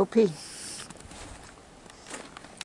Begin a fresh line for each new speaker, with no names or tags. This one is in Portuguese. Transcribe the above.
Tupi.